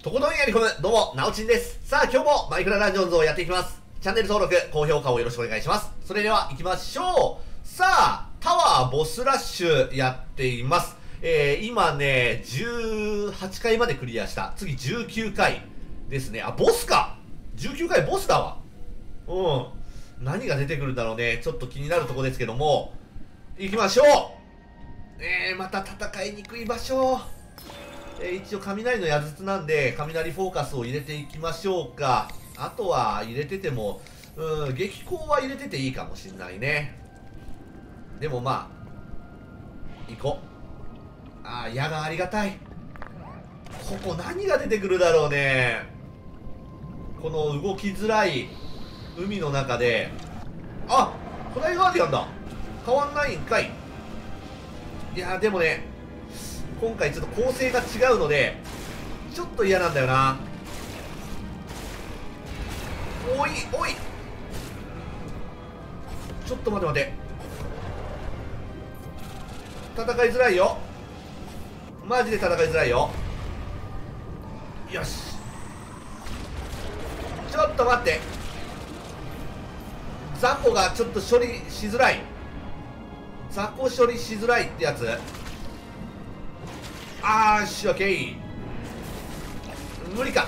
とことんやり込む、どうも、なおちんです。さあ、今日もマイクラダンジョンズをやっていきます。チャンネル登録、高評価をよろしくお願いします。それでは行きましょう。さあ、タワーボスラッシュやっています。えー、今ね、18回までクリアした。次19回ですね。あ、ボスか !19 回ボスだわ。うん。何が出てくるんだろうね。ちょっと気になるとこですけども、行きましょうえー、また戦いにくい場所。えー一応雷の矢筒なんで雷フォーカスを入れていきましょうか。あとは入れててもうん激光は入れてていいかもしんないね。でもまあ行こう。ああ矢がありがたい。ここ何が出てくるだろうね。この動きづらい海の中で。あ古代ガーディアンだ。変わんないんかい。いやでもね今回ちょっと構成が違うのでちょっと嫌なんだよな。おいおい。ちょっと待って待って。戦いづらいよ。マジで戦いづらいよ。よし。ちょっと待って。雑魚がちょっと処理しづらい。雑魚処理しづらいってやつ。あーしオッケー無理か。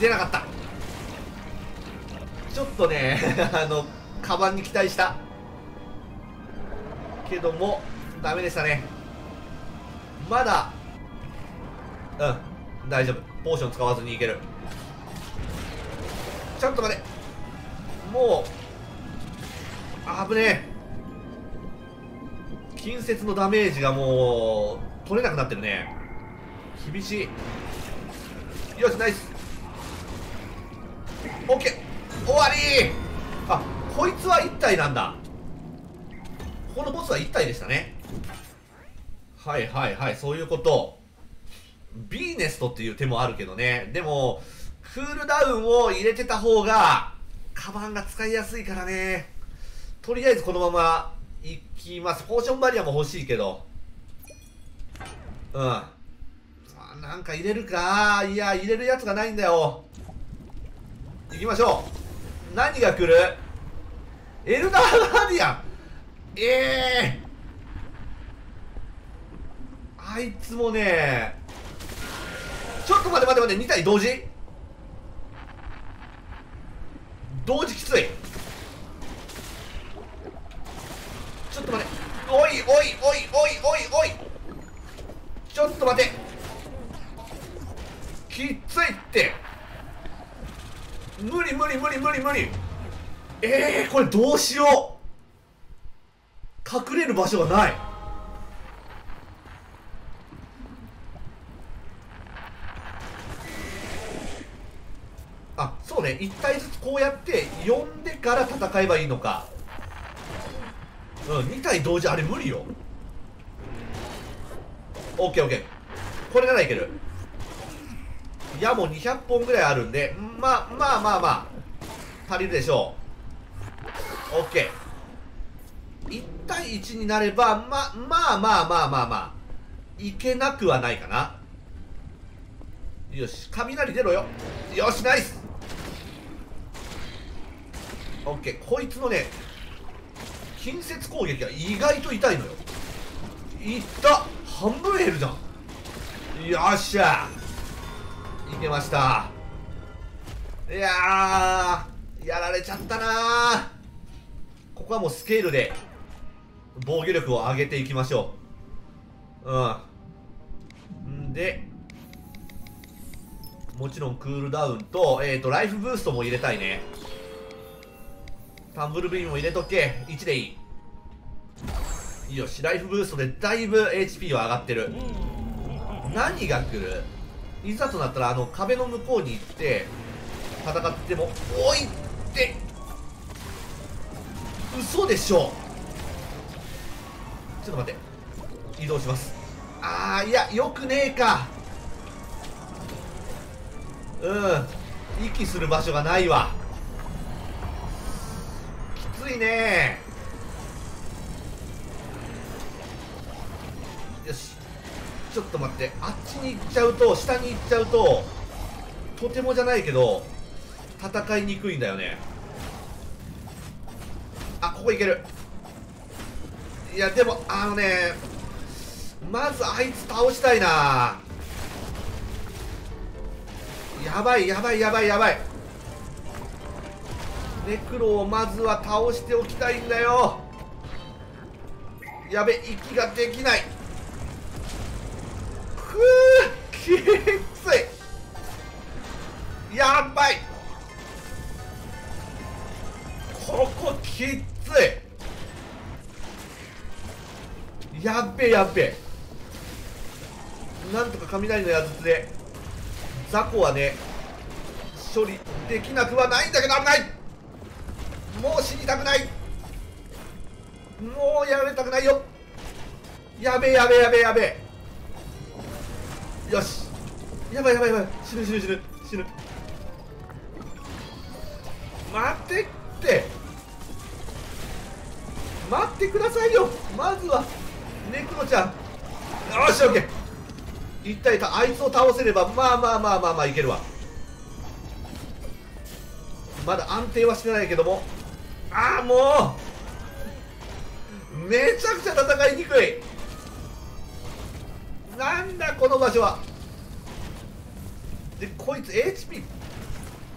出なかった。ちょっとね あのカバンに期待した。けどもダメでしたね。まだうん大丈夫。ポーション使わずにいける。ちょっと待て。もうあぶねえ。近接のダメージがもう取れなくなってるね。厳しい。よしナイス。オッケー。終わり。あこいつは1体なんだ。このボスは1体でしたね。はいはいはいそういうこと。ビーネストっていう手もあるけどね。でもクールダウンを入れてた方がカバンが使いやすいからね。とりあえずこのままいきます。ポーションバリアも欲しいけど。うん。あなんか入れるか。いや入れるやつがないんだよ。行きましょう。何が来る？エルダーガーディアン。ええー、あいつもねちょっと待って待って待って2体同時？同時きついちょっと待っておいおいおいおいおいおい。ちょっと待て。きついって。無理無理無理無理無理。えー、これどうしよう。隠れる場所がない。あそうね。1体ずつこうやって呼んでから戦えばいいのか。うん2体同時あれ無理よ。オッケーオッケー。これならいける。矢も200本ぐらいあるんでまあまあまあまあ。足りるでしょう。オッケー。1対1になればまあまあまあまあまあまあ。いけなくはないかな。よし雷出ろよ。よしナイス。オッケー。こいつのね近接攻撃が意外と痛いのよ。いった。半分減るじゃん。よっしゃ。いけました。いやーやられちゃったなここはもうスケールで防御力を上げていきましょう。うん。でもちろんクールダウンと,、えー、とライフブーストも入れたいね。タンブルビームも入れとけ。1でいい。よしライフブーストでだいぶ HP は上がってる。何が来る？いざとなったらあの壁の向こうに行って戦ってもおいって。嘘でしょ。うちょっと待って。移動します。ああいやよくねえか。うん。息する場所がないわ。ついね。よし。ちょっと待って。あっちに行っちゃうと下に行っちゃうととてもじゃないけど戦いにくいんだよね。あここいける。いやでもあのねまずあいつ倒したいな。やばいやばいやばいやばい。ネクロをまずは倒しておきたいんだよ。やべ息ができない。くーきつい。やばい。ここきつい。やっべやっべ。なんとか雷の矢筒で雑魚はね処理できなくはないんだけど危ない。もう死にたくない。もうやられたくないよ。やべえやべえやべえやべえ。よし。やばいやばいやばい。死ぬ死ぬ死ぬ死ぬ。待ってって。待ってくださいよ。まずは。ネクロちゃん。よしオッケー。一体あいつを倒せればまあまあまあまあまあいけるわ。まだ安定はしてないけども。ああもう。めちゃくちゃ戦いにくい。なんだこの場所は。でこいつ HP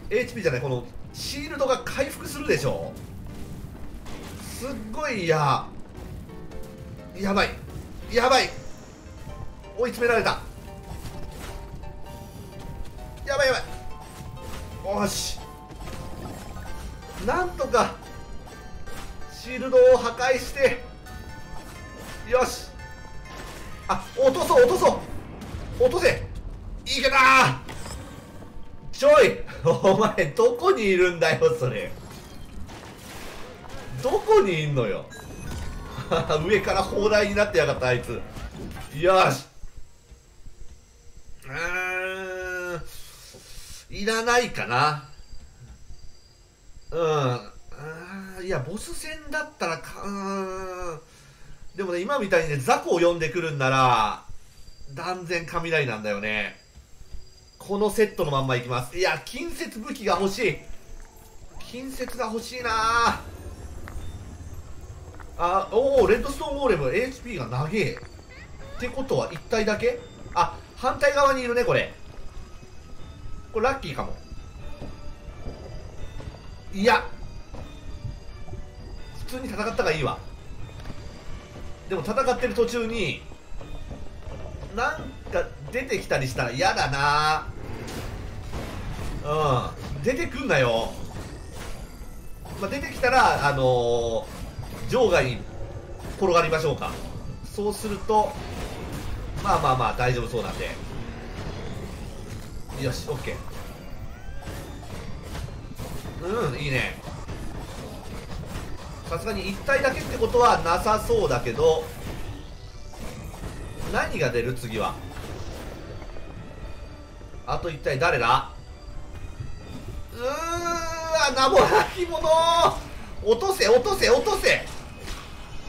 HP じゃないこのシールドが回復するでしょ。すっごい嫌。やばい。やばい。追い詰められた。やばいやばい。よし。なんとか。シールドを破壊してよし。あ落とそう落とそう。落とせ。いけたちょいお前どこにいるんだよそれ。どこにいんのよ。上から砲台になってやがったあいつ。よし。うん。いらないかな。うん。いやボス戦だったらかうん。でもね今みたいにね雑魚を呼んでくるんなら断然雷なんだよね。このセットのまんまいきます。いや近接武器が欲しい。近接が欲しいな。あおおレッドストーンゴーレム。HP が長え。ってことは1体だけ？あ反対側にいるねこれ。これラッキーかも。いや通に戦ったがいいわ。でも戦ってる途中になんか出てきたりしたら嫌だな。うん。出てくんなよ、まあ、出てきたらあのー、場外に転がりましょうか。そうするとまあまあまあ大丈夫そうなんで。よし OK うんいいね。さすがに1体だけってことはなさそうだけど何が出る次は？あと一体誰だ？うーわ名もなき者落とせ落とせ落とせ。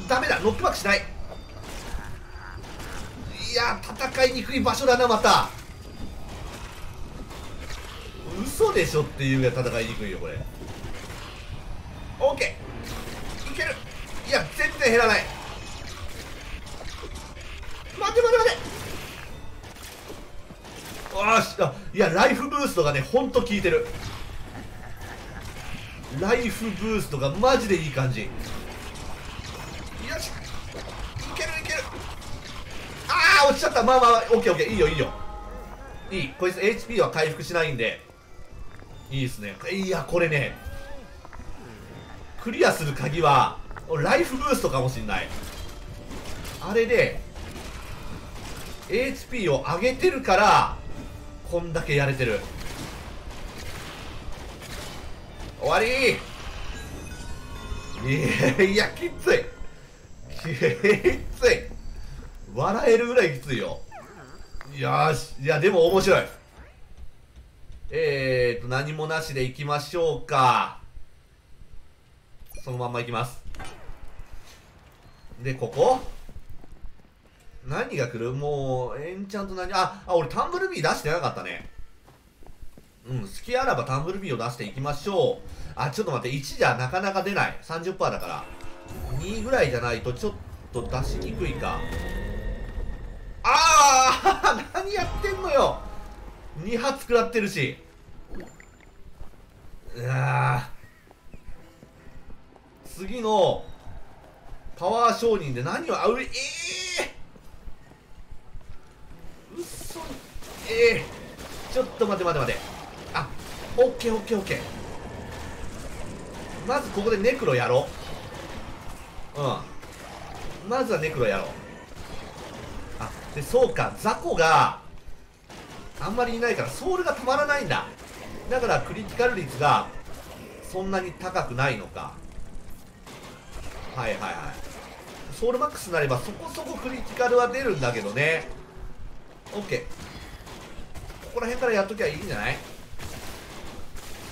ダメだノックバックしない。いや戦いにくい場所だなまた。嘘でしょっていうぐらい戦いにくいよこれ。OK ける。いや全然減らない。待て待て待て。よし。あいやライフブーストがねほんと効いてる。ライフブーストがマジでいい感じ。よし。いけるいける。ああ落ちちゃった。まあまあオッケーオッケー。いいよいいよ。いい。こいつ HP は回復しないんで。いいですね。いやこれねクリアする鍵はライフブーストかもしんない。あれで HP を上げてるからこんだけやれてる。終わり。いやきつい。きつい。笑えるぐらいきついよ。よし。いやでも面白い。えーと何もなしでいきましょうか。そのまんまいきます。でここ？何が来る？もうエンチャント何？ああ俺タンブルビー出してなかったね。うん好きあらばタンブルビーを出していきましょう。あちょっと待って1じゃなかなか出ない。30%だから。2ぐらいじゃないとちょっと出しにくいか。ああ 何やってんのよ。2発食らってるし。うわ次のパワー商人で何をあう？ええー、うそええー、ちょっと待て待て待て。あオッケーオッケーオッケー。まずここでネクロやろう。うん。まずはネクロやろう。あでそうか。雑魚があんまりいないからソウルが止まらないんだ。だからクリティカル率がそんなに高くないのか。はいはいはい。ソウルマックスになればそこそこクリティカルは出るんだけどね。OK ここら辺からやっときゃいいんじゃない？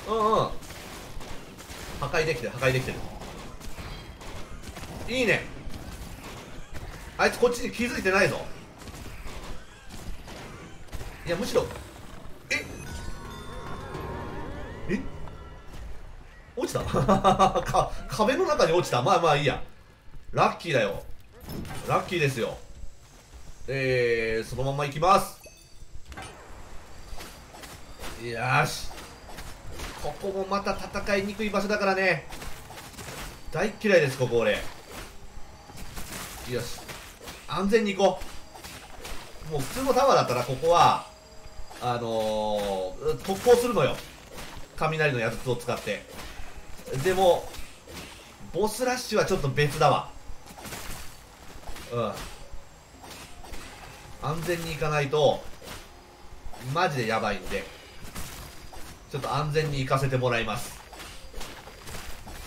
うんうん。破壊できてる破壊できてる。いいね。あいつこっちに気づいてないぞ。いやむしろ落ちた？か壁の中に落ちた？まあまあいいや。ラッキーだよ。ラッキーですよ。えー、そのまま行きます。よし。ここもまた戦いにくい場所だからね。大嫌いですここ俺。よし。安全に行こう。もう普通のタワーだったらここはあのー、特攻するのよ。雷の矢筒を使って。でもボスラッシュはちょっと別だわ。うん。安全に行かないとマジでやばいんで。ちょっと安全に行かせてもらいます。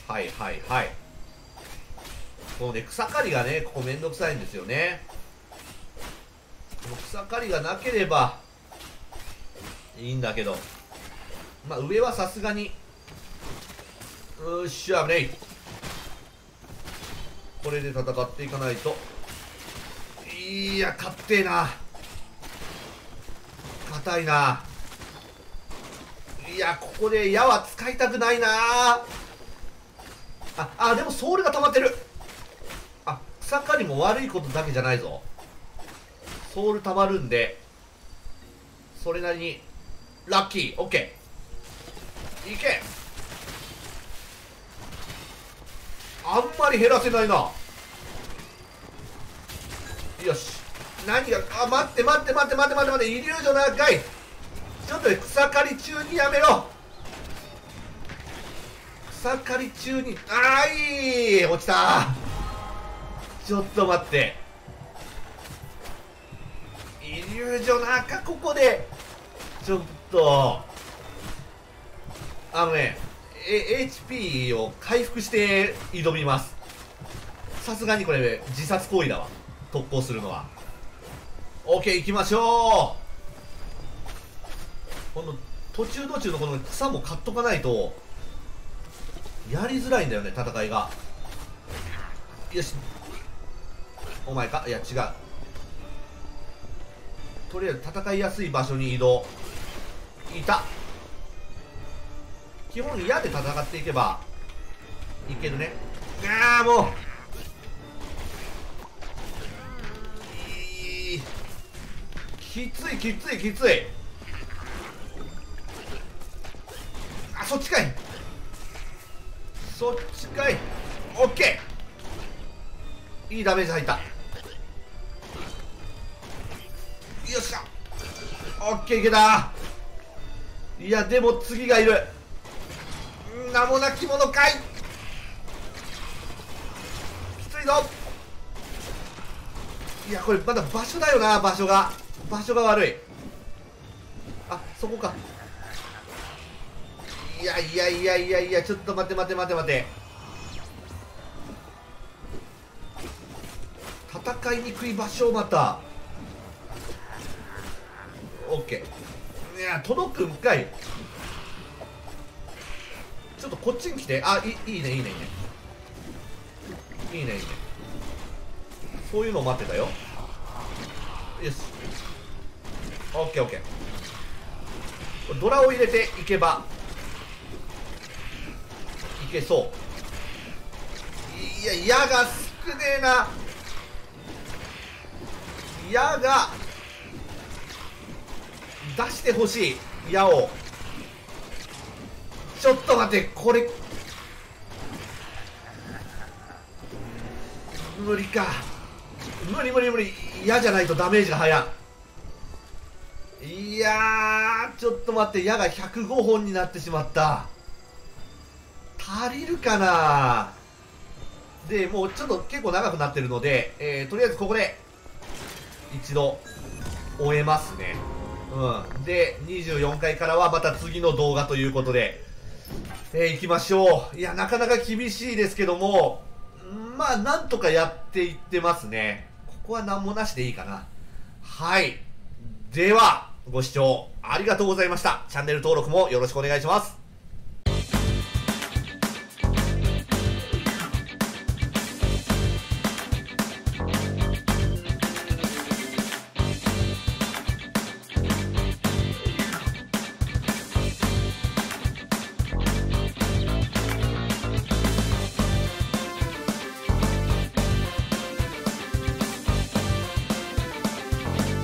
はいはいはい。このね草刈りがねここめんどくさいんですよね。この草刈りがなければいいんだけど。まあ上はさすがにうっしゃ危ねこれで戦っていかないと。いや勝ってえな。硬いな。いやここで矢は使いたくないな。ああでもソウルが溜まってる。あ草刈りも悪いことだけじゃないぞ。ソウル溜まるんでそれなりにラッキー。オッケー。いけ。あんまり減らせないな。よし。何があ待って待って待って待って待って待って。イリュージョン長い。ちょっと草刈り中にやめろ。草刈り中に。あーい落ちた。ちょっと待って。イリュージョンかここで。ちょっと。あのね HP を回復して挑みます。さすがにこれ自殺行為だわ。特攻するのは。OK 行きましょう。この途中途中のこの草も買っとかないとやりづらいんだよね戦いが。よし。お前か？いや違う。とりあえず戦いやすい場所に移動。いた。基本矢で戦っていけばいけるね。ああもう。きついきついきつい。あそっちかい。そっちかい。オッケー。いいダメージ入った。よっしゃ。オッケーいけた。いやでも次がいる。名もなき者かい。きついぞ。いやこれまだ場所だよな場所が。場所が悪い。あそこか。いやいやいやいやいやちょっと待て待て待て待て。戦いにくい場所をまた。オッケー。いや届くんかい。ちょっとこっちに来て。あいいいねいいねいいね。いいねいいね。そういうのを待ってたよ。よしオッケーオッケー。ドラを入れていけばいけそう。いや矢が少ねえな。矢が出してほしい。矢を。ょっと待ってこれ。無理か。無理無理無理。矢じゃないとダメージが早い。いやちょっと待って矢が105本になってしまった。足りるかな。でもうちょっと結構長くなってるので、えー、とりあえずここで一度終えますね。うん。で24回からはまた次の動画ということでえー、行きましょう。いやなかなか厳しいですけどもまあなんとかやっていってますね。ここは何もなしでいいかな。はい。ではご視聴ありがとうございました。チャンネル登録もよろしくお願いします。